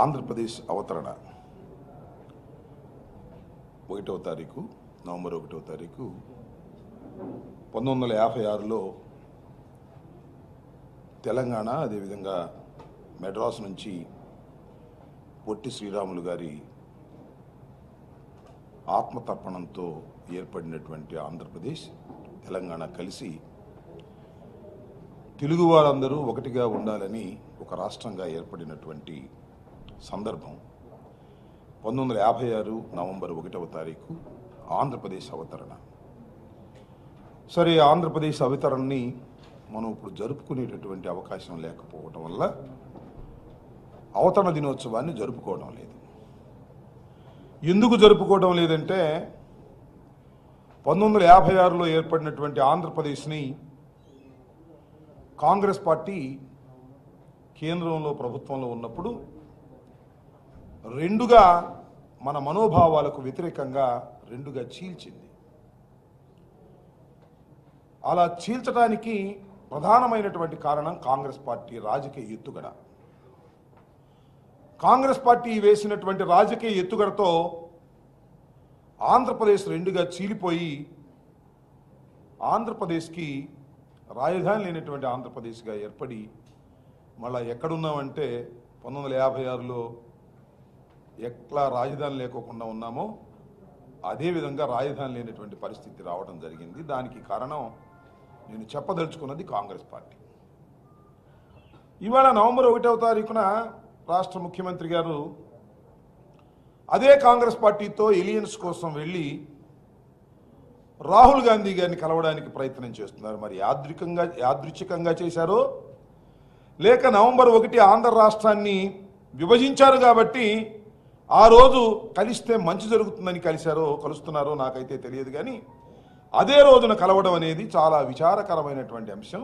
ఆంధ్రప్రదేశ్ అవతరణ. ఒకటవ తారీఖు నవంబర్ ఒకటవ తారీఖు పంతొమ్మిది వందల యాభై ఆరులో తెలంగాణ అదేవిధంగా మెడ్రాస్ నుంచి పొట్టి శ్రీరాములు గారి ఆత్మతర్పణంతో ఏర్పడినటువంటి ఆంధ్రప్రదేశ్ తెలంగాణ కలిసి తెలుగు వారందరూ ఒకటిగా ఉండాలని ఒక రాష్ట్రంగా ఏర్పడినటువంటి సందర్భం. పంతొమ్మిది వందల యాభై ఆరు నవంబర్ ఒకటవ తారీఖు ఆంధ్రప్రదేశ్ అవతరణ. సరే ఆంధ్రప్రదేశ్ అవతరణని మనం ఇప్పుడు జరుపుకునేటటువంటి అవకాశం లేకపోవటం వల్ల అవతరణ దినోత్సవాన్ని జరుపుకోవడం లేదు. ఎందుకు జరుపుకోవడం లేదంటే పంతొమ్మిది వందల యాభై ఆరులో ఏర్పడినటువంటి ఆంధ్రప్రదేశ్ని కాంగ్రెస్ పార్టీ కేంద్రంలో ప్రభుత్వంలో ఉన్నప్పుడు రెండుగా మన మనోభావాలకు వ్యతిరేకంగా రెండుగా చీల్చింది. అలా చీల్చడానికి ప్రధానమైనటువంటి కారణం కాంగ్రెస్ పార్టీ రాజకీయ ఎత్తుగడ. కాంగ్రెస్ పార్టీ వేసినటువంటి రాజకీయ ఎత్తుగడతో ఆంధ్రప్రదేశ్ రెండుగా చీలిపోయి ఆంధ్రప్రదేశ్కి రాజధాని లేనటువంటి ఆంధ్రప్రదేశ్గా ఏర్పడి మళ్ళా ఎక్కడున్నామంటే పంతొమ్మిది వందల యాభై ఆరులో ఎట్లా రాజధాని లేకోకుండా ఉన్నామో అదేవిధంగా రాజధాని లేనటువంటి పరిస్థితి రావడం జరిగింది. దానికి కారణం నేను చెప్పదలుచుకున్నది కాంగ్రెస్ పార్టీ. ఇవాళ నవంబర్ ఒకటవ తారీఖున రాష్ట్ర ముఖ్యమంత్రి గారు అదే కాంగ్రెస్ పార్టీతో ఎలియన్స్ కోసం వెళ్ళి రాహుల్ గాంధీ గారిని కలవడానికి ప్రయత్నం చేస్తున్నారు. మరి యాదృకంగా యాదృచ్ఛికంగా చేశారో? లేక నవంబర్ ఒకటి ఆంధ్ర రాష్ట్రాన్ని విభజించారు కాబట్టి ఆ రోజు కలిస్తే మంచి జరుగుతుందని కలిశారో కలుస్తున్నారో నాకైతే తెలియదు కానీ అదే రోజున కలవడం అనేది చాలా విచారకరమైనటువంటి అంశం.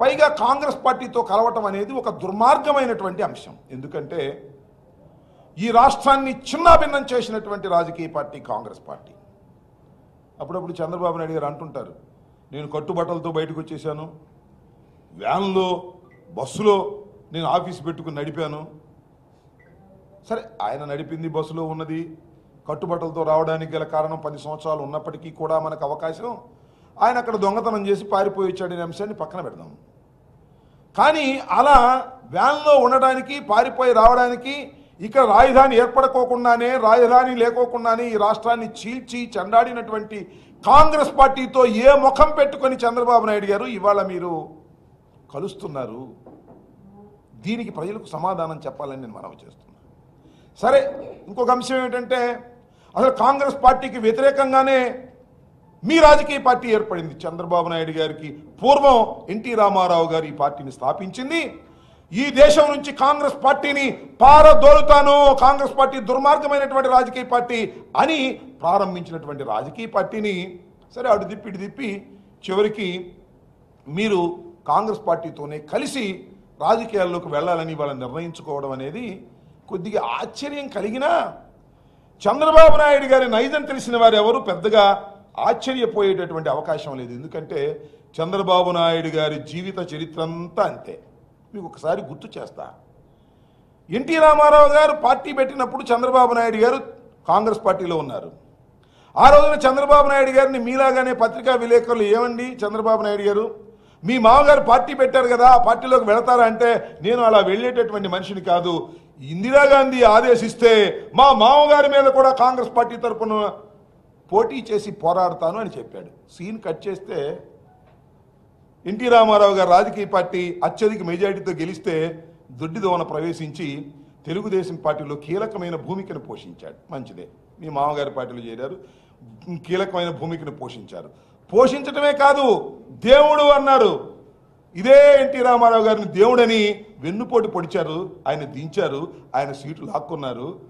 పైగా కాంగ్రెస్ పార్టీతో కలవటం అనేది ఒక దుర్మార్గమైనటువంటి అంశం. ఎందుకంటే ఈ రాష్ట్రాన్ని చిన్నాభిన్నం చేసినటువంటి రాజకీయ పార్టీ కాంగ్రెస్ పార్టీ. అప్పుడప్పుడు చంద్రబాబు నాయుడు గారు అంటుంటారు నేను కట్టుబట్టలతో బయటకు వచ్చేసాను వ్యాన్లో బస్సులో నేను ఆఫీస్ పెట్టుకుని నడిపాను సరే ఆయన నడిపింది బస్సులో ఉన్నది. కట్టుబట్టలతో రావడానికి గల కారణం పది సంవత్సరాలు ఉన్నప్పటికీ కూడా మనకు అవకాశం. ఆయన అక్కడ దొంగతనం చేసి పారిపోయి వచ్చాడనే అంశాన్ని పక్కన పెడదాం. కానీ అలా వ్యాన్లో ఉండడానికి పారిపోయి రావడానికి ఇక్కడ రాజధాని ఏర్పడకోకుండానే రాజధాని లేకోకుండానే ఈ రాష్ట్రాన్ని చీల్చి చెండాడినటువంటి కాంగ్రెస్ పార్టీతో ఏ ముఖం పెట్టుకొని చంద్రబాబు నాయుడు గారు ఇవాళ మీరు కలుస్తున్నారు? దీనికి ప్రజలకు సమాధానం చెప్పాలని నేను మనవి చేస్తున్నాను. సరే ఇంకొక అంశం ఏంటంటే అసలు కాంగ్రెస్ పార్టీకి వ్యతిరేకంగానే మీ రాజకీయ పార్టీ ఏర్పడింది. చంద్రబాబు నాయుడు గారికి పూర్వం ఎన్టీ రామారావు గారు ఈ పార్టీని స్థాపించింది. ఈ దేశం నుంచి కాంగ్రెస్ పార్టీని పారదోలుతాను కాంగ్రెస్ పార్టీ దుర్మార్గమైనటువంటి రాజకీయ పార్టీ అని ప్రారంభించినటువంటి రాజకీయ పార్టీని సరే అటు తిప్పి ఇటు తిప్పి చివరికి మీరు కాంగ్రెస్ పార్టీతోనే కలిసి రాజకీయాల్లోకి వెళ్ళాలని వాళ్ళని నిర్ణయించుకోవడం అనేది కొద్దిగా ఆశ్చర్యం కలిగినా చంద్రబాబు నాయుడు గారి నైజం తెలిసిన వారు ఎవరు పెద్దగా ఆశ్చర్యపోయేటటువంటి అవకాశం లేదు. ఎందుకంటే చంద్రబాబు నాయుడు గారి జీవిత చరిత్ర అంతా అంతే. మీకు ఒకసారి గుర్తు చేస్తా. ఎన్టీ రామారావు గారు పార్టీ పెట్టినప్పుడు చంద్రబాబు నాయుడు గారు కాంగ్రెస్ పార్టీలో ఉన్నారు. ఆ రోజున చంద్రబాబు నాయుడు గారిని మీలాగానే పత్రికా విలేకరులు ఏమండి? చంద్రబాబు నాయుడు గారు మీ మామగారు పార్టీ పెట్టారు కదా ఆ పార్టీలోకి వెళతారా అంటే నేను అలా వెళ్ళేటటువంటి మనిషిని కాదు. ఇందిరాగాంధీ ఆదేశిస్తే మా మామగారి మీద కూడా కాంగ్రెస్ పార్టీ తరపున పోటీ చేసి పోరాడతాను అని చెప్పాడు. సీన్ కట్ చేస్తే ఎన్టీ రామారావు గారు రాజకీయ పార్టీ అత్యధిక మెజారిటీతో గెలిస్తే దొడ్డి దోవన ప్రవేశించి తెలుగుదేశం పార్టీలో కీలకమైన భూమికను పోషించాడు. మంచిదే. మీ మామగారి పార్టీలో చేరారు. కీలకమైన భూమికను పోషించారు. పోషించటమే కాదు దేవుడు అన్నారు. ఇదే ఎన్టీ రామారావు గారిని దేవుడని వెన్నుపోటు పొడిచారు ఆయన దించారు ఆయన సీటు లాక్కున్నారు.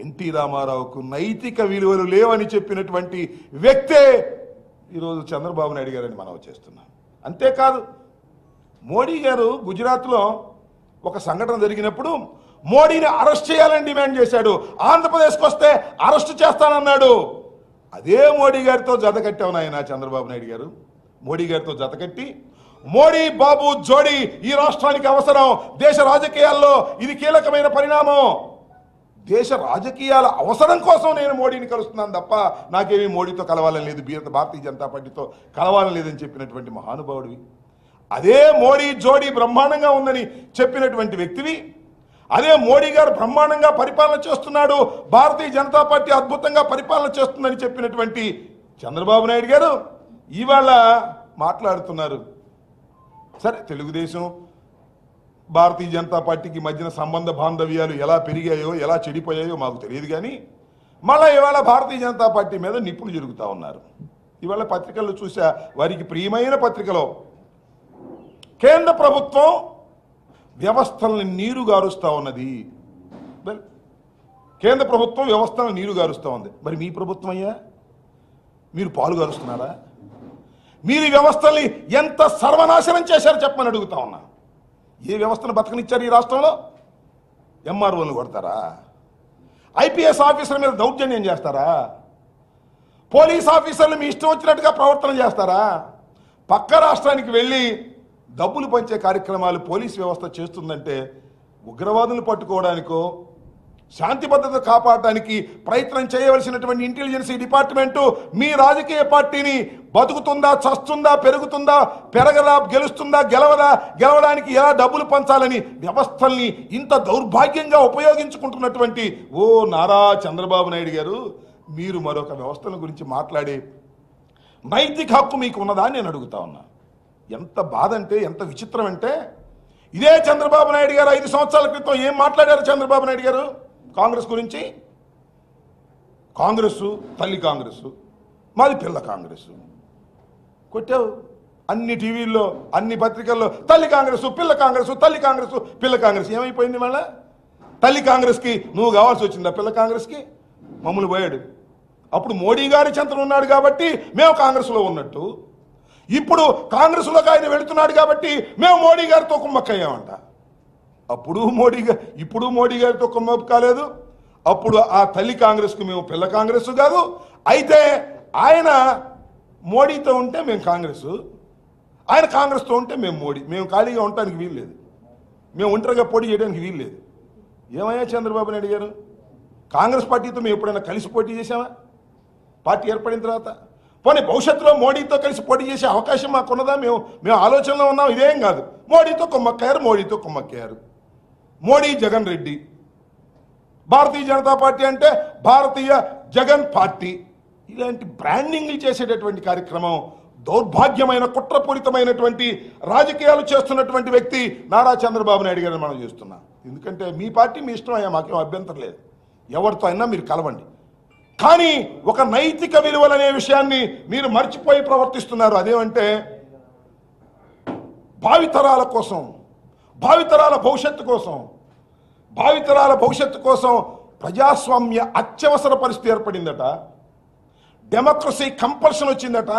ఎన్టీ రామారావుకు నైతిక విలువలు లేవని చెప్పినటువంటి వ్యక్తే ఈరోజు చంద్రబాబు నాయుడు గారని మనం చేస్తున్నాం. అంతేకాదు మోడీ గారు గుజరాత్లో ఒక సంఘటన జరిగినప్పుడు మోడీని అరెస్ట్ చేయాలని డిమాండ్ చేశాడు. ఆంధ్రప్రదేశ్కి వస్తే అరెస్ట్ చేస్తానన్నాడు. అదే మోడీ గారితో జత కట్టావు నాయన చంద్రబాబు నాయుడు గారు. మోడీ గారితో జత కట్టి మోడీ బాబు జోడీ ఈ రాష్ట్రానికి అవసరం. దేశ రాజకీయాల్లో ఇది కీలకమైన పరిణామం. దేశ రాజకీయాల అవసరం కోసం నేను మోడీని కలుస్తున్నాను తప్ప నాకేమీ మోడీతో కలవాలని లేదు. బీ- భారతీయ జనతా పార్టీతో కలవాలని లేదని చెప్పినటువంటి మహానుభావుడివి. అదే మోడీ జోడీ బ్రహ్మాండంగా ఉందని చెప్పినటువంటి వ్యక్తివి. అదే మోడీ గారు బ్రహ్మాండంగా పరిపాలన చేస్తున్నాడు. భారతీయ జనతా పార్టీ అద్భుతంగా పరిపాలన చేస్తుందని చెప్పినటువంటి చంద్రబాబు నాయుడు గారు ఇవాళ మాట్లాడుతున్నారు. సరే తెలుగుదేశం భారతీయ జనతా పార్టీకి మధ్యన సంబంధ బాంధవ్యాలు ఎలా పెరిగాయో ఎలా చెడిపోయాయో మాకు తెలియదు కానీ మళ్ళీ ఇవాళ భారతీయ జనతా పార్టీ మీద నిప్పులు జరుగుతూ ఉన్నారు. ఇవాళ పత్రికల్లో చూసా వారికి ప్రియమైన పత్రికలో కేంద్ర ప్రభుత్వం వ్యవస్థల్ని నీరు గారుస్తూ ఉన్నది. కేంద్ర ప్రభుత్వం వ్యవస్థలను నీరు గారుస్తూ ఉంది. మరి మీ ప్రభుత్వం అయ్యా? మీరు పాలు గారుస్తున్నారా? మీరు ఈ వ్యవస్థల్ని ఎంత సర్వనాశనం చేశారో చెప్పమని అడుగుతా ఉన్నా. ఏ వ్యవస్థను బతకనిచ్చారు ఈ రాష్ట్రంలో? ఎంఆర్ఓని కొడతారా? ఐపీఎస్ ఆఫీసర్ మీద దౌర్జన్యం చేస్తారా? పోలీస్ ఆఫీసర్లు మీ ఇష్టం వచ్చినట్టుగా ప్రవర్తన చేస్తారా? పక్క రాష్ట్రానికి వెళ్ళి డబ్బులు పంచే కార్యక్రమాలు పోలీస్ వ్యవస్థ చేస్తుందంటే ఉగ్రవాదులు పట్టుకోవడానికో శాంతి భద్రత కాపాడటానికి ప్రయత్నం చేయవలసినటువంటి ఇంటెలిజెన్సీ డిపార్ట్మెంటు మీ రాజకీయ పార్టీని బతుకుతుందా చస్తుందా పెరుగుతుందా పెరగదా గెలుస్తుందా గెలవదా గెలవడానికి ఎలా డబ్బులు పంచాలని వ్యవస్థల్ని ఇంత దౌర్భాగ్యంగా ఉపయోగించుకుంటున్నటువంటి ఓ నారా చంద్రబాబు నాయుడు గారు మీరు మరొక వ్యవస్థల గురించి మాట్లాడే నైతిక హక్కు మీకు ఉన్నదా నేను అడుగుతా ఉన్నా. ఎంత బాధ అంటే ఎంత విచిత్రం అంటే ఇదే చంద్రబాబు నాయుడు గారు ఐదు సంవత్సరాల క్రితం ఏం మాట్లాడారు చంద్రబాబు నాయుడు గారు? కాంగ్రెస్ గురించి? కాంగ్రెస్ తల్లి కాంగ్రెస్ మాది పిల్ల కాంగ్రెస్ కొట్టావు? అన్ని టీవీల్లో అన్ని పత్రికల్లో తల్లి కాంగ్రెస్ పిల్ల కాంగ్రెస్ తల్లి కాంగ్రెస్ పిల్ల కాంగ్రెస్ ఏమైపోయింది మళ్ళా? తల్లి కాంగ్రెస్కి నువ్వు కావాల్సి వచ్చిందా పిల్ల కాంగ్రెస్కి? మమ్మల్ని పోయాడు. అప్పుడు మోడీ గారి చెంతన ఉన్నాడు కాబట్టి మేము కాంగ్రెస్లో ఉన్నట్టు. ఇప్పుడు కాంగ్రెస్లోకి ఆయన వెళుతున్నాడు కాబట్టి మేము మోడీ గారితో కుమ్మక్కయ్యామంట. అప్పుడు మోడీ ఇప్పుడు మోడీ గారితో కుమ్మపు కాలేదు. అప్పుడు ఆ తల్లి కాంగ్రెస్కు మేము పిల్ల కాంగ్రెస్ కాదు. అయితే ఆయన మోడీతో ఉంటే మేము కాంగ్రెస్. ఆయన కాంగ్రెస్తో ఉంటే మేము మోడీ. మేము ఖాళీగా ఉండటానికి వీల్లేదు మేము ఒంటరిగా పోటీ చేయడానికి వీలు లేదు. ఏమయ్యా చంద్రబాబు నాయుడు గారు? కాంగ్రెస్ పార్టీతో మేము ఎప్పుడైనా కలిసి పోటీ చేసామా పార్టీ ఏర్పడిన తర్వాత? పోనీ భవిష్యత్తులో మోడీతో కలిసి పోటీ చేసే అవకాశం మాకున్నదా? మేము మేము ఆలోచనలో ఉన్నాం. ఇదేం కాదు. మోడీతో కుమ్మక్కయ్యారు మోడీతో కుమ్మక్కయ్యారు మోడీ జగన్ రెడ్డి. భారతీయ జనతా పార్టీ అంటే భారతీయ జగన్ పార్టీ. ఇలాంటి బ్రాండింగ్లు చేసేటటువంటి కార్యక్రమం దౌర్భాగ్యమైన కుట్రపూరితమైనటువంటి రాజకీయాలు చేస్తున్నటువంటి వ్యక్తి నారా చంద్రబాబు నాయుడు గారిని మనం చేస్తున్నాం. ఎందుకంటే మీ పార్టీ మీ ఇష్టం అయ్యా మాకేం అభ్యంతరం లేదు. ఎవరితో అయినా మీరు కలవండి. కానీ ఒక నైతిక విలువలు అనే విషయాన్ని మీరు మర్చిపోయి ప్రవర్తిస్తున్నారు. అదేమంటే భావితరాల కోసం భావితరాల భవిష్యత్తు కోసం భావితరాల భవిష్యత్తు కోసం ప్రజాస్వామ్య అత్యవసర పరిస్థితి ఏర్పడిందట. డెమోక్రసీ కంపల్షన్ వచ్చిందట.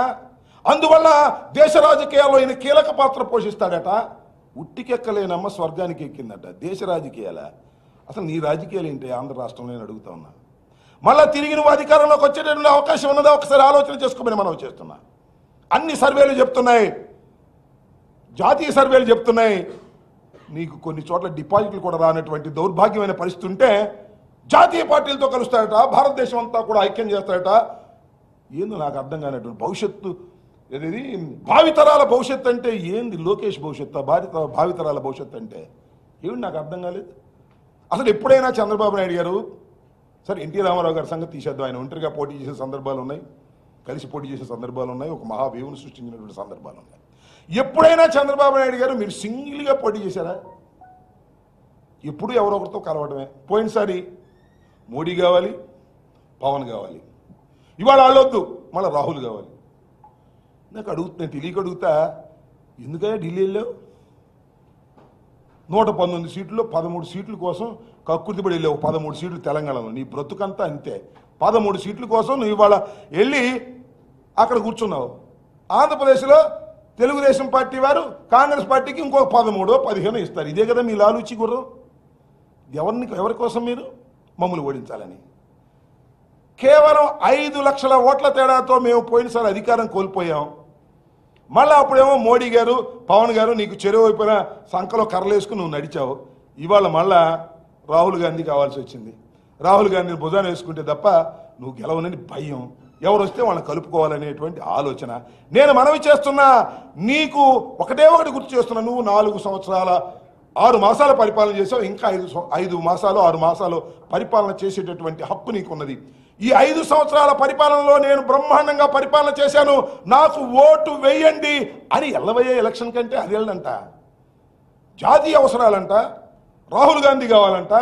అందువల్ల దేశ రాజకీయాల్లో ఈయన కీలక పాత్ర పోషిస్తాడట. ఉట్టికెక్కలేనమ్మ స్వర్గానికి ఎక్కిందట. దేశ రాజకీయాల. అసలు నీ రాజకీయాలు ఏంటి? ఆంధ్ర రాష్ట్రంలో నేను అడుగుతా ఉన్నా. మళ్ళీ తిరిగి నువ్వు అధికారంలోకి వచ్చేటటువంటి అవకాశం ఉన్నదా? ఒకసారి ఆలోచన చేసుకోమని మనం చేస్తున్నా. అన్ని సర్వేలు చెప్తున్నాయి. జాతీయ సర్వేలు చెప్తున్నాయి. నీకు కొన్ని చోట్ల డిపాజిట్లు కూడా రానటువంటి దౌర్భాగ్యమైన పరిస్థితి ఉంటే జాతీయ పార్టీలతో కలుస్తాడట భారతదేశం అంతా కూడా ఐక్యం చేస్తాడట ఏందో నాకు అర్థం కానటువంటి భవిష్యత్తు ఏది భావితరాల భవిష్యత్తు అంటే ఏంది లోకేష్ భవిష్యత్తు భారత భావితరాల భవిష్యత్తు అంటే? ఏమిటి నాకు అర్థం కాలేదు. అసలు ఎప్పుడైనా చంద్రబాబు నాయుడు గారు సరే ఎన్టీ రామారావు గారి సంగతి తీసేద్దాం. ఆయన ఒంటరిగా పోటీ చేసే సందర్భాలు ఉన్నాయి కలిసి పోటీ చేసే సందర్భాలు ఉన్నాయి ఒక మహావేవుని సృష్టించినటువంటి సందర్భాలు ఉన్నాయి. ఎప్పుడైనా చంద్రబాబు నాయుడు గారు మీరు సింగిల్గా పోటీ చేశారా? ఎప్పుడు ఎవరో ఒకరితో కలవడమే పోయినసారి మోడీ కావాలి పవన్ కావాలి. ఇవాళ వాళ్ళొద్దు మళ్ళీ రాహుల్ కావాలి. నాకు అడుగుతున్నా తెలియక అడుగుతా ఎందుకయ్యా ఢిల్లీ వెళ్ళావు? నూట పంతొమ్మిది సీట్లు పదమూడు సీట్ల కోసం కక్కుర్తిపడి వెళ్ళావు పదమూడు సీట్లు తెలంగాణలో. నీ బ్రతుకంతా అంతే. పదమూడు సీట్ల కోసం నువ్వు ఇవాళ వెళ్ళి అక్కడ కూర్చున్నావు. ఆంధ్రప్రదేశ్లో తెలుగుదేశం పార్టీ వారు కాంగ్రెస్ పార్టీకి ఇంకో పదమూడో పదిహేను ఇస్తారు. ఇదే కదా మీ లాలుచి గుర్రం? ఎవరిని ఎవరి కోసం మీరు మమ్మల్ని ఓడించాలని? కేవలం ఐదు లక్షల ఓట్ల తేడాతో మేము పోయినసారి అధికారం కోల్పోయాం. మళ్ళీ అప్పుడేమో మోడీ గారు పవన్ గారు నీకు చెరువు అయిపోయిన సంఖలో కర్రలేసుకుని నువ్వు నడిచావు. ఇవాళ మళ్ళా రాహుల్ గాంధీ కావాల్సి వచ్చింది. రాహుల్ గాంధీని భుజాన వేసుకుంటే తప్ప నువ్వు గెలవనని భయం. ఎవరు వస్తే వాళ్ళని కలుపుకోవాలనేటువంటి ఆలోచన. నేను మనవి చేస్తున్నా నీకు ఒకటే ఒకటి గుర్తు చేస్తున్నా. నువ్వు నాలుగు సంవత్సరాల ఆరు మాసాల పరిపాలన చేసావు ఇంకా ఐదు ఐదు మాసాలు ఆరు మాసాలు పరిపాలన చేసేటటువంటి హక్కు నీకున్నది. ఈ ఐదు సంవత్సరాల పరిపాలనలో నేను బ్రహ్మాండంగా పరిపాలన చేశాను. నాకు ఓటు వేయండి. అని ఎల్లవయ్యే ఎలక్షన్ కంటే అది వెళ్ళంట జాతీయ అవసరాలంట. రాహుల్ గాంధీ కావాలంట.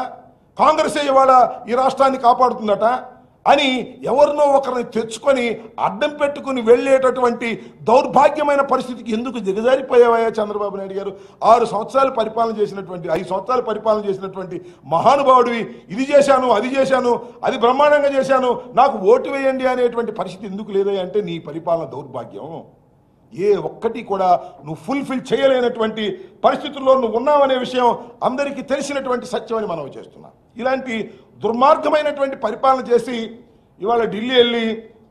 కాంగ్రెస్ ఇవాళ ఈ రాష్ట్రాన్ని కాపాడుతుందట. అని ఎవరినో ఒకరిని తెచ్చుకొని అడ్డం పెట్టుకుని వెళ్ళేటటువంటి దౌర్భాగ్యమైన పరిస్థితికి ఎందుకు దిగజారిపోయావయ్యా చంద్రబాబు నాయుడు గారు? ఆరు సంవత్సరాలు పరిపాలన చేసినటువంటి ఐదు సంవత్సరాలు పరిపాలన చేసినటువంటి మహానుభావుడివి. ఇది చేశాను అది చేశాను అది బ్రహ్మాండంగా చేశాను నాకు ఓటు వేయండి అనేటువంటి పరిస్థితి ఎందుకు లేదయ్యా అంటే నీ పరిపాలన దౌర్భాగ్యం. ఏ ఒక్కటి కూడా నువ్వు ఫుల్ఫిల్ చేయలేనటువంటి పరిస్థితుల్లో నువ్వు ఉన్నావనే విషయం అందరికీ తెలిసినటువంటి సత్యమని మనం చేస్తున్నాం. ఇలాంటి దుర్మార్గమైనటువంటి పరిపాలన చేసి ఇవాళ ఢిల్లీ వెళ్ళి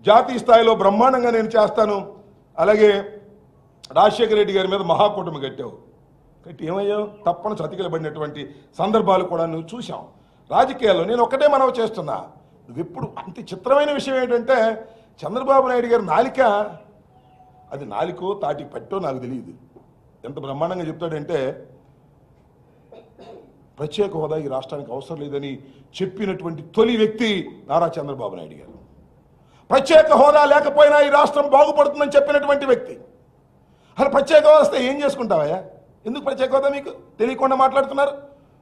జాతీయ స్థాయిలో బ్రహ్మాండంగా నేను చేస్తాను. అలాగే రాజశేఖర రెడ్డి గారి మీద మహాకూటమి కట్టావు. కట్టి ఏమయ్యావు తప్పని చతికిలబడినటువంటి సందర్భాలు కూడా నువ్వు చూసావు రాజకీయాల్లో నేను ఒక్కటే మనవి చేస్తున్నా. నువ్వు ఎప్పుడు అంత చిత్రమైన విషయం ఏంటంటే చంద్రబాబు నాయుడు గారి నాలిక అది నాలికో తాటి పట్టో నాకు తెలియదు. ఎంత బ్రహ్మాండంగా చెప్తాడంటే ప్రత్యేక హోదా ఈ రాష్ట్రానికి అవసరం లేదని చెప్పినటువంటి తొలి వ్యక్తి నారా చంద్రబాబు నాయుడు గారు. ప్రత్యేక హోదా లేకపోయినా ఈ రాష్ట్రం బాగుపడుతుందని చెప్పినటువంటి వ్యక్తి. అసలు ప్రత్యేక హోదా వస్తే ఏం చేసుకుంటావయ్యా? ఎందుకు ప్రత్యేక హోదా మీకు? తెలియకుండా మాట్లాడుతున్నారు.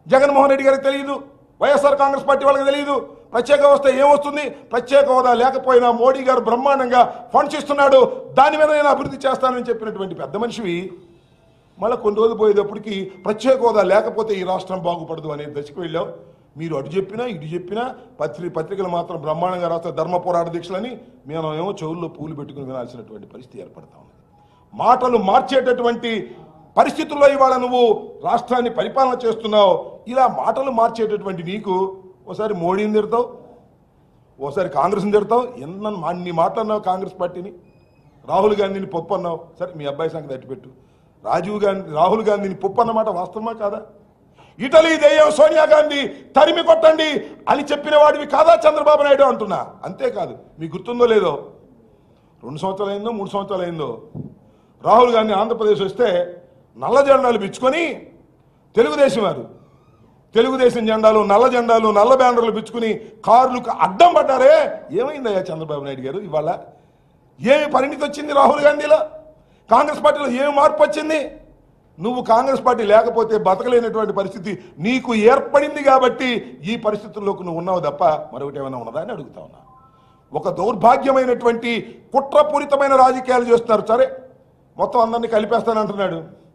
జగన్మోహన్ రెడ్డి గారికి తెలియదు. వైఎస్ఆర్ కాంగ్రెస్ పార్టీ వాళ్ళకి తెలియదు ప్రత్యేక వస్తే ఏమొస్తుంది? ప్రత్యేక హోదా లేకపోయినా మోడీ గారు బ్రహ్మాండంగా ఫండ్స్ ఇస్తున్నాడు. దాని మీద నేను అభివృద్ధి చేస్తానని చెప్పినటువంటి పెద్ద మనిషివి మళ్ళీ కొన్ని రోజులు పోయేటప్పటికి ప్రత్యేక హోదా లేకపోతే ఈ రాష్ట్రం బాగుపడదు అనే దశకు వెళ్ళాం మీరు అటు చెప్పినా ఇటు చెప్పినా పత్రి పత్రికలు మాత్రం బ్రహ్మాండంగా రాస్తే ధర్మ పోరాట దీక్షలని మేము ఏమో చెవుల్లో పూలు పెట్టుకుని వినాల్సినటువంటి పరిస్థితి ఏర్పడతా ఉంది మాటలు మార్చేటటువంటి పరిస్థితుల్లో ఇవాళ నువ్వు రాష్ట్రాన్ని పరిపాలన చేస్తున్నావు. ఇలా మాటలు మార్చేటటువంటి నీకు ఓసారి మోడీని తిడతావు ఓసారి కాంగ్రెస్ని తిడతావు ఎన్న నీ మాట్లాడినావు కాంగ్రెస్ పార్టీని. రాహుల్ గాంధీని పప్పు అన్నావు. సరే మీ అబ్బాయి సంగతి అట్టిపెట్టు. రాజీవ్ గాంధీ రాహుల్ గాంధీని పప్పు అన్నమాట వాస్తవమా కాదా? ఇటలీ దెయ్యం సోనియా గాంధీ తరిమి కొట్టండి అని చెప్పిన వాడివి కాదా చంద్రబాబు నాయుడు అంటున్నా? అంతేకాదు మీకు గుర్తుందో లేదో? రెండు సంవత్సరాలు అయిందో మూడు సంవత్సరాలు అయిందో రాహుల్ గాంధీ ఆంధ్రప్రదేశ్ వస్తే నల్ల జెండాలు పిచ్చుకొని తెలుగుదేశం వారు. తెలుగుదేశం జెండాలు నల్ల జెండాలు నల్ల బ్యానర్లు పిచ్చుకుని కార్లకు అడ్డం పడ్డారే. ఏమైందయ్యా చంద్రబాబు నాయుడు గారు ఇవాళ? ఏమి పరిణితి వచ్చింది రాహుల్ గాంధీలో? కాంగ్రెస్ పార్టీలో ఏమి మార్పు వచ్చింది? నువ్వు కాంగ్రెస్ పార్టీ లేకపోతే బతకలేనటువంటి పరిస్థితి నీకు ఏర్పడింది కాబట్టి ఈ పరిస్థితుల్లోకి నువ్వు ఉన్నావు తప్ప మరొకటి ఏమైనా ఉన్నదా అని అడుగుతా ఉన్నా. ఒక దౌర్భాగ్యమైనటువంటి కుట్రపూరితమైన రాజకీయాలు చేస్తున్నారు. సరే మొత్తం అందరినీ కలిపేస్తానంటున్నాడు.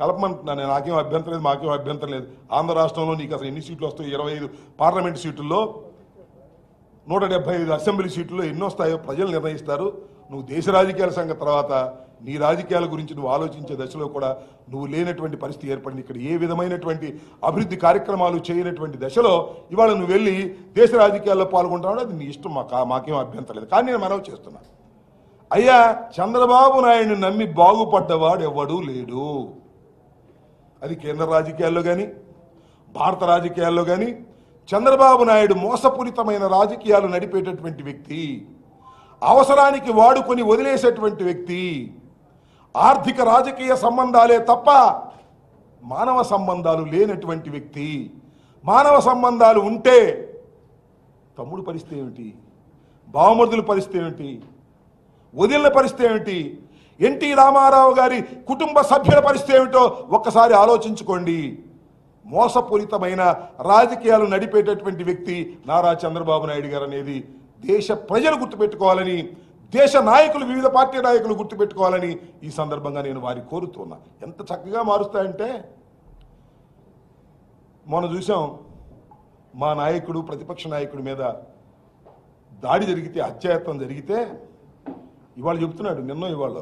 కలపమంటున్నాను నేను. నాకేం అభ్యంతరం లేదు మాకేం అభ్యంతరం లేదు. ఆంధ్ర రాష్ట్రంలో నీకు అసలు ఎన్ని సీట్లు వస్తాయి? ఇరవై ఐదు పార్లమెంట్ సీట్లలో నూట డెబ్బై ఐదు అసెంబ్లీ సీట్లు ఎన్నో స్థాయో ప్రజలు నిర్ణయిస్తారు. నువ్వు దేశ రాజకీయాల సంఘం తర్వాత నీ రాజకీయాల గురించి నువ్వు ఆలోచించే దశలో కూడా నువ్వు లేనటువంటి పరిస్థితి ఏర్పడింది. ఇక్కడ ఏ విధమైనటువంటి అభివృద్ధి కార్యక్రమాలు చేయనటువంటి దశలో ఇవాళ నువ్వు వెళ్ళి దేశ రాజకీయాల్లో పాల్గొంటావు అది నీ ఇష్టం మాకు మాకేం అభ్యంతరం లేదు. కానీ నేను మనవి చేస్తున్నాను అయ్యా చంద్రబాబు నాయుడిని నమ్మి బాగుపడ్డవాడు ఎవడూ లేడు. అది కేంద్ర రాజకీయాల్లో కానీ భారత రాజకీయాల్లో కానీ చంద్రబాబు నాయుడు మోసపూరితమైన రాజకీయాలు నడిపేటటువంటి వ్యక్తి అవసరానికి వాడుకొని వదిలేసేటువంటి వ్యక్తి ఆర్థిక రాజకీయ సంబంధాలే తప్ప మానవ సంబంధాలు లేనటువంటి వ్యక్తి మానవ సంబంధాలు ఉంటే తమ్ముడు పరిస్థితి ఏమిటి? బావమరుదుల పరిస్థితి ఏమిటి? వదిలిన పరిస్థితి ఏమిటి? ఎన్టీ రామారావు గారి కుటుంబ సభ్యుల పరిస్థితి ఏమిటో ఒక్కసారి ఆలోచించుకోండి. మోసపూరితమైన రాజకీయాలు నడిపేటటువంటి వ్యక్తి నారా చంద్రబాబు నాయుడు గారు అనేది దేశ ప్రజలు గుర్తుపెట్టుకోవాలని దేశ నాయకులు వివిధ పార్టీ నాయకులు గుర్తుపెట్టుకోవాలని ఈ సందర్భంగా నేను వారి కోరుతున్నా. ఎంత చక్కగా మారుస్తాయంటే మొన్న చూసాం మా నాయకుడు ప్రతిపక్ష నాయకుడి మీద దాడి జరిగితే హత్యాయత్నం జరిగితే ఇవాళ చెప్తున్నాడు నిన్న ఇవాళ.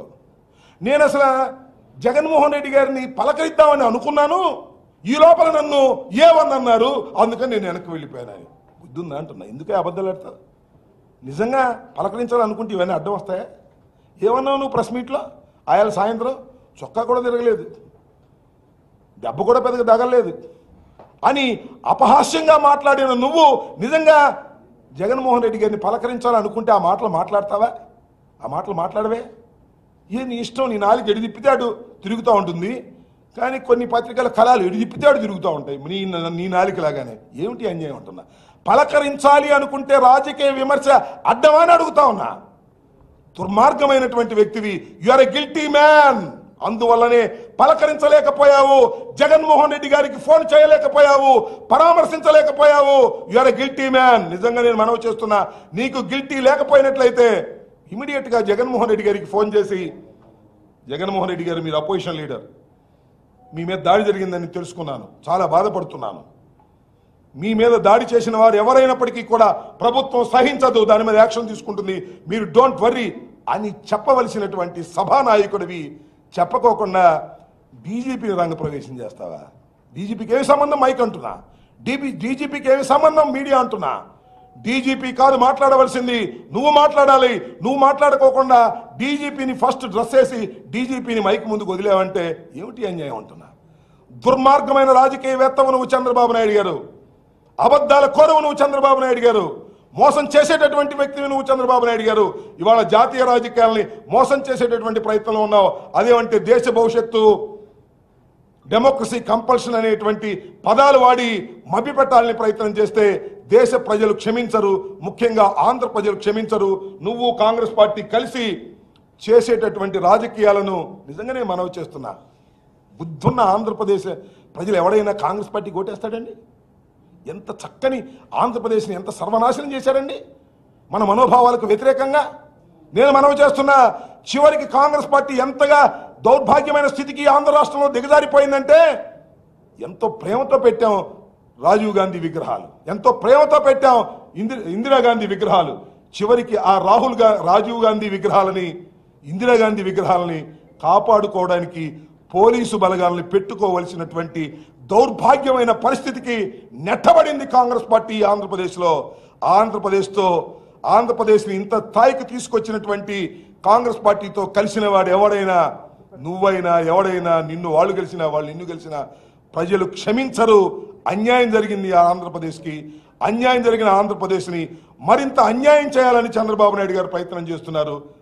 నేను అసలు జగన్మోహన్ రెడ్డి గారిని పలకరిద్దామని అనుకున్నాను. ఈ లోపల నన్ను ఏమని అన్నారు. అందుకని నేను వెనక్కి వెళ్ళిపోయాను. బుద్ధి ఉందా అంటున్నా? ఎందుకే అబద్ధాలు ఆడతావు? నిజంగా పలకరించాలనుకుంటే ఇవన్నీ అడ్డం వస్తాయా? ఏమన్నావు నువ్వు ప్రెస్ మీట్లో? ఆయన సాయంత్రం? చొక్కా కూడా తిరగలేదు. దెబ్బ కూడా పెద్దగా తగలలేదు. అని అపహాస్యంగా మాట్లాడిన నువ్వు నిజంగా జగన్మోహన్ రెడ్డి గారిని పలకరించాలనుకుంటే ఆ మాటలు మాట్లాడతావా? ఆ మాటలు మాట్లాడవే? ఏ నీ ఇష్టం నీ నాలుగు ఎడి తిప్పితాడు తిరుగుతూ ఉంటుంది. కానీ కొన్ని పత్రికల కళలు ఎడి తిప్పితాడు తిరుగుతూ ఉంటాయి. నీ నీ నాలుకలాగానే ఏమిటి అన్యాయం అంటున్నా? పలకరించాలి అనుకుంటే రాజకీయ విమర్శ అడ్డమని అడుగుతా ఉన్నా. దుర్మార్గమైనటువంటి వ్యక్తివి. You are a guilty man అందువల్లనే పలకరించలేకపోయావు. జగన్మోహన్ రెడ్డి గారికి ఫోన్ చేయలేకపోయావు. పరామర్శించలేకపోయావు. You are a guilty man నిజంగా నేను మనవి చేస్తున్నా. నీకు గిల్టీ లేకపోయినట్లయితే ఇమీడియట్గా జగన్మోహన్ రెడ్డి గారికి ఫోన్ చేసి జగన్మోహన్ రెడ్డి గారు మీరు అపోజిషన్ లీడర్. మీ మీద దాడి జరిగిందని తెలుసుకున్నాను. చాలా బాధపడుతున్నాను. మీ మీద దాడి చేసిన వారు ఎవరైనప్పటికీ కూడా ప్రభుత్వం సహించదు. దాని మీద యాక్షన్ తీసుకుంటుంది. మీరు డోంట్ వర్రీ అని చెప్పవలసినటువంటి సభానాయకుడివి చెప్పకోకుండా డీజీపీ రంగప్రవేశం చేస్తావా? డీజీపీకి ఏమి సంబంధం? మైక్ అంటున్నా. డీపీ డీజీపీకి ఏమి సంబంధం? మీడియా అంటున్నా. డీజీపీ కాదు మాట్లాడవలసింది. నువ్వు మాట్లాడాలి. నువ్వు మాట్లాడుకోకుండా డీజీపీని ఫస్ట్ డ్రెస్ వేసి డీజీపీని మైక్ ముందుకు వదిలేవంటే ఏమిటి అన్యాయం అంటున్నా? దుర్మార్గమైన రాజకీయవేత్తవు నువ్వు చంద్రబాబు నాయుడు గారు. అబద్ధాల కోరవు నువ్వు చంద్రబాబు నాయుడు గారు. మోసం చేసేటటువంటి వ్యక్తివి నువ్వు చంద్రబాబు నాయుడు గారు. ఇవాళ జాతీయ రాజకీయాల్ని మోసం చేసేటటువంటి ప్రయత్నంలో ఉన్నావు. అదేమంటే దేశ భవిష్యత్తు డెమోక్రసీ కంపల్షన్ అనేటువంటి పదాలు వాడి మభ్యపెట్టాలని ప్రయత్నం చేస్తే దేశ ప్రజలు క్షమించరు ముఖ్యంగా ఆంధ్ర ప్రజలు క్షమించరు. నువ్వు కాంగ్రెస్ పార్టీ కలిసి చేసేటటువంటి రాజకీయాలను నిజంగానే మనవి చేస్తున్నా. బుద్ధున్న ఆంధ్రప్రదేశ్ ప్రజలు ఎవడైనా కాంగ్రెస్ పార్టీ ఓటేస్తాడండి ఎంత చక్కని ఆంధ్రప్రదేశ్ని ఎంత సర్వనాశనం చేశారండి? మన మనోభావాలకు వ్యతిరేకంగా నేను మనవి చేస్తున్నా చివరికి కాంగ్రెస్ పార్టీ ఎంతగా దౌర్భాగ్యమైన స్థితికి ఆంధ్ర రాష్ట్రంలో దిగజారిపోయిందంటే ఎంతో ప్రేమతో పెట్టాం. రాజీవ్ గాంధీ విగ్రహాలు. ఎంతో ప్రేమతో పెట్టాం ఇంది ఇందిరాగాంధీ విగ్రహాలు. చివరికి ఆ రాహుల్గా రాజీవ్ గాంధీ విగ్రహాలని ఇందిరాగాంధీ విగ్రహాలని కాపాడుకోవడానికి పోలీసు బలగాల్ని పెట్టుకోవలసినటువంటి దౌర్భాగ్యమైన పరిస్థితికి నెట్టబడింది కాంగ్రెస్ పార్టీ ఆంధ్రప్రదేశ్లో. ఆంధ్రప్రదేశ్తో ఆంధ్రప్రదేశ్ని ఇంత స్థాయికి తీసుకొచ్చినటువంటి కాంగ్రెస్ పార్టీతో కలిసిన వాడు ఎవడైనా? నువ్వైనా? ఎవడైనా? నిన్ను వాళ్ళు గెలిచినా వాళ్ళు నిన్ను కలిసినా ప్రజలు క్షమించరు. అన్యాయం జరిగింది ఆ ఆంధ్రప్రదేశ్కి. అన్యాయం జరిగిన ఆంధ్రప్రదేశ్ని మరింత అన్యాయం చేయాలని చంద్రబాబు నాయుడు గారు ప్రయత్నం చేస్తున్నారు.